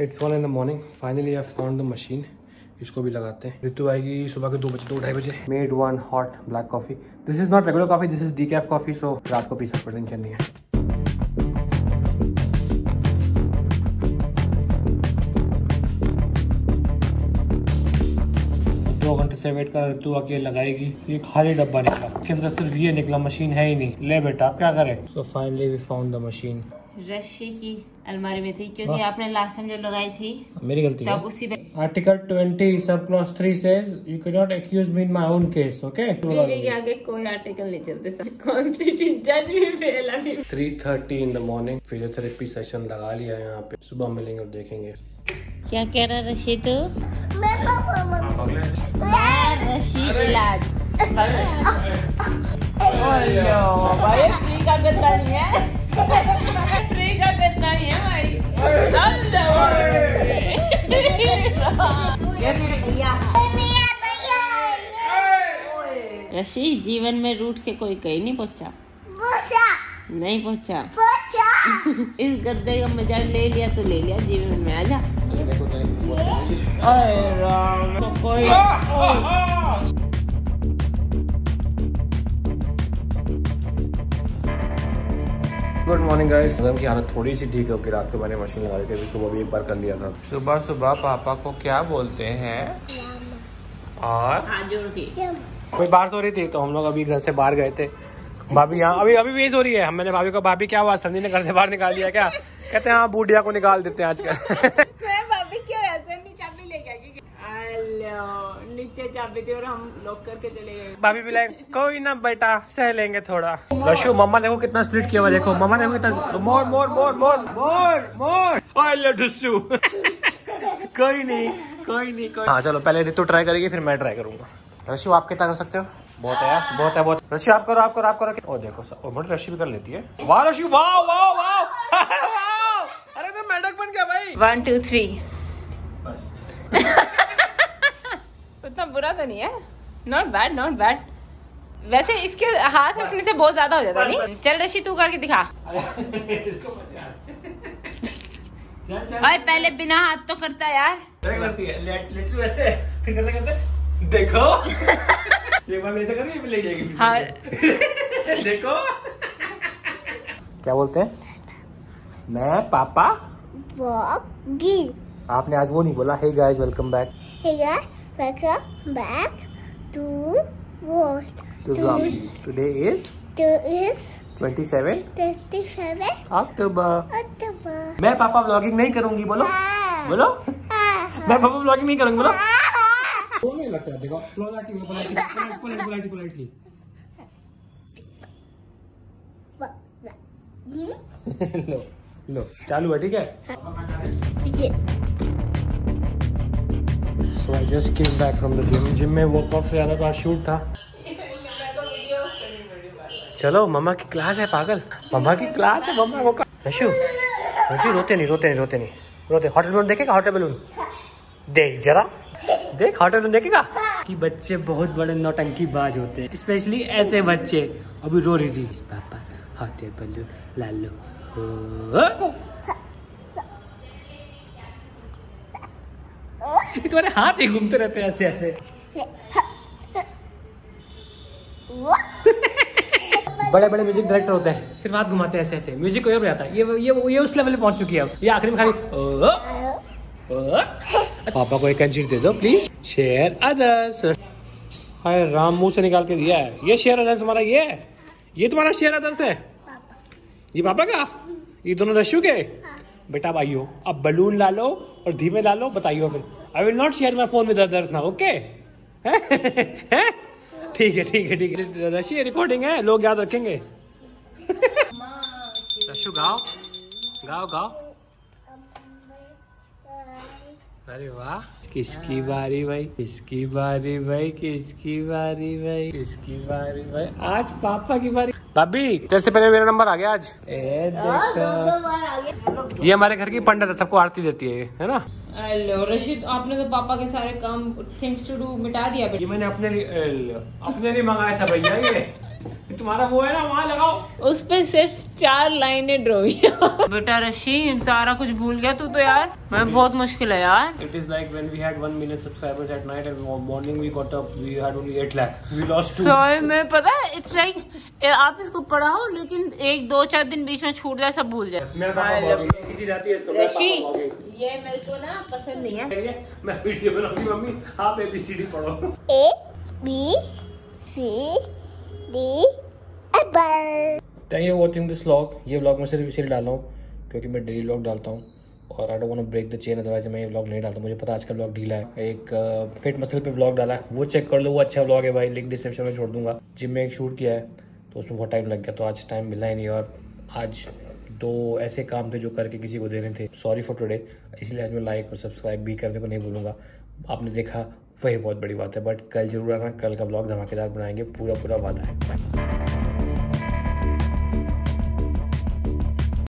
It's one in the morning finally I found the machine इसको भी लगाते हैं। ऋतु आएगी सुबह के दो बजे, दो ढाई बजे। Made one hot black coffee this is not regular coffee this is decaf coffee so रात को पी सकते टेंशन नहीं है। दो घंटे से वेट कर ऋतु आके लगाएगी। ये खाली डब्बा निकला इसके अंदर सिर्फ़ ये निकला, मशीन है ही नहीं। ले बेटा आप क्या करें? So finally we found the machine रस्सी की अलमारी में थी क्योंकि आपने लास्ट टाइम जब लगाई थी मेरी गलती है। तब उसी पे Article 20 sub clause 3 says you cannot accuse me in my own case, okay? बीवी के आगे कोई आर्टिकल नहीं चलते सब जज भी फेल अभी। 3:30 in the morning physiotherapy session लगा लिया है यहाँ पे। सुबह मिलेंगे और देखेंगे। क्या कह रहा रशी तू रशीद इलाज। भाई फ्री का नहीं है। रशी जीवन में रूठ के कोई कहीं नहीं पहुँचा। नहीं पहुँचा। इस गद्दे का मज़ा ले लिया तो ले लिया जीवन में आजा अरे राम तो कोई गुड मॉर्निंग गाइस मैडम की हालत थोड़ी सी ठीक है क्योंकि रात को मैंने मशीन लगा दी थी सुबह भी एक बार कर लिया था। सुबह सुबह पापा को क्या बोलते हैं? और? हाथ जोड़ के। कोई बाहर सो रही थी तो हम लोग अभी घर से बाहर गए थे। भाभी यहाँ अभी अभी भी सो रही है। मैंने भाभी को भाभी क्या हुआ? संदी ने घर से बाहर निकाल दिया क्या? कहते हैं हाँ बूढ़िया को निकाल देते हैं आजकल। भाभी क्यों चाबी ले गया हेलो नीचे चाबी थी और हम लॉक करके चले गए। भाभी भी कोई ना बेटा सह लेंगे थोड़ा। रशु मम्मा देखो कितना स्प्लिट किया हुआ देखो। मम्मा देखो कितना मोर मोर मोर मोर मोर मोर। कोई नहीं कोई नहीं कोई हाँ चलो पहले ऋतु ट्राई करेगी फिर मैं ट्राई करूँगा। रशु आप कितना कर सकते हो? बहुत है यार बहुत है बहुत रशि आप करो आप करो आप करो। ओ देखो ओ मोटी रशि भी कर लेती है। वाह रशि वाह वाह वाह। वाह। अरे तो मेढक बन गया भाई। वन टू थ्री उतना बुरा तो नहीं है। नॉट बैड नॉट बैड वैसे इसके हाथ रखने से बहुत ज़्यादा हो जाता नहीं? चल रशी तू करके दिखा। चल चल। भाई पहले बिना हाथ तो करता यार। करती है? लिटरली वैसे? फिर करते करते? देखो। एक बार ऐसे करेंगे ले जाएगी। हाँ। देखो। क्या बोलते हैं? मैं पापा। Boggy. आपने आज वो नहीं बोला। Hey guys welcome back Hey guys, welcome back to what? To today is There is 27 37 October October. मैं पापा व्लॉगिंग नहीं करूँगी बोलो। बोलो। मैं पापा व्लॉगिंग नहीं करूँगी बोलो। वो नहीं लगता है देखो। पोलाइटली पोलाइटली पोलाइटली पोलाइटली लो लो चालू है ठीक है? So I just came back from the gym gym में वर्कआउट से ज़्यादा तो आज शूट था। चलो मम्मा की क्लास है पागल। मम्मा की क्लास है मम्मा वो रशु रशु रोते नहीं रोते नहीं रोते नहीं। रोते हॉट बैलून देखेगा हॉट बैलून देख जरा। देख हॉट बैलून देखेगा? कि बच्चे बहुत बड़े नौटंकी बाज होते हैं स्पेशली ऐसे बच्चे। अभी रो रही थी। पापा हॉट बैलून लालो। तुम्हारे हाथ ही घूमते रहते हैं ऐसे ऐसे। बड़े बड़े म्यूज़िक डायरेक्टर होते हैं, सिर्फ़ हाथ घुमाते हैं ऐसे ऐसे। म्यूज़िक कोई और आता है। ये ये ये उस लेवल पे पहुँच चुकी है अब। ये आखिरी में खाली। पापा को एक अंजीर दे दो प्लीज़ शेयर अदर्स हाय राम मुँह से निकाल के दिया है। ये शेयर अदर्स हमारा ये है। ये तुम्हारा शेयर अदर्स है? ये पापा का? ये दोनों रशु के? बेटा अब आइयो अब बलून ला लो और धीमे ला लो बताइयो फिर। I will not share my phone with others ना ओके ठीक है ठीक है ठीक है। रशी रिकॉर्डिंग है लोग याद रखेंगे। रशु गाओ। गाओ गाओ। अरे वाह। किसकी बारी भाई? किसकी बारी भाई? किसकी बारी भाई? किसकी बारी भाई? आज पापा की बारी। भाभी तेरे से पहले मेरा नंबर आ गया आज। ए देखो। ये हमारे घर की पंडित है सबको आरती देती है है ना? हेलो रशीद आपने तो पापा के सारे काम थिंग्स टू डू मिटा दिया। ये मैंने अपने लिए अपने लिए मंगाया था भैया ये। तुम्हारा वो है ना वहाँ लगाओ। उस पे सिर्फ़ चार लाइनें ड्रॉ बेटा रशी सारा कुछ भूल गया तू तो यार। मैं बहुत मुश्किल है यार। is like when we had one million subscribers at night and morning we got up, we had only eight lakh. We lost two. Sorry मैं पता है इट्स लाइक आप इसको पढ़ाओ लेकिन एक दो चार दिन बीच में छूट जाए सब भूल जाए। मेरा पापा बहुत खींची जाती है इसको मेरा रशी ये मेरे को ना पसंद नहीं है। मैं वीडियो बनाऊँगी मम्मी आप एबीसीडी पढ़ो। B C D apple. Thank you watching this vlog ये व्लॉग मैं सिर्फ़ इसलिए डाल रहा हूँ क्योंकि मैं डेली व्लॉग डालता हूँ और I don't break the chain otherwise मैं ये व्लॉग नहीं डालता। मुझे पता आज का व्लॉग ढीला है। एक फिट मसल पे व्लॉग डाला है। वो चेक कर लो, वो अच्छा व्लॉग है भाई। लिंक डिस्क्रिप्शन में छोड़ दूँगा। जिम में एक शूट किया है तो उसमें बहुत टाइम लग गया। तो आज टाइम मिला ही नहीं और आज दो ऐसे काम थे जो करके किसी को देने थे। सॉरी फॉर टुडे इसलिए आज मैं लाइक और सब्सक्राइब भी करने को नहीं भूलूँगा। आपने देखा, वही बहुत बड़ी बात है। बट कल ज़रूर आना। कल का ब्लॉग धमाकेदार बनाएँगे। पूरा पूरा वादा है।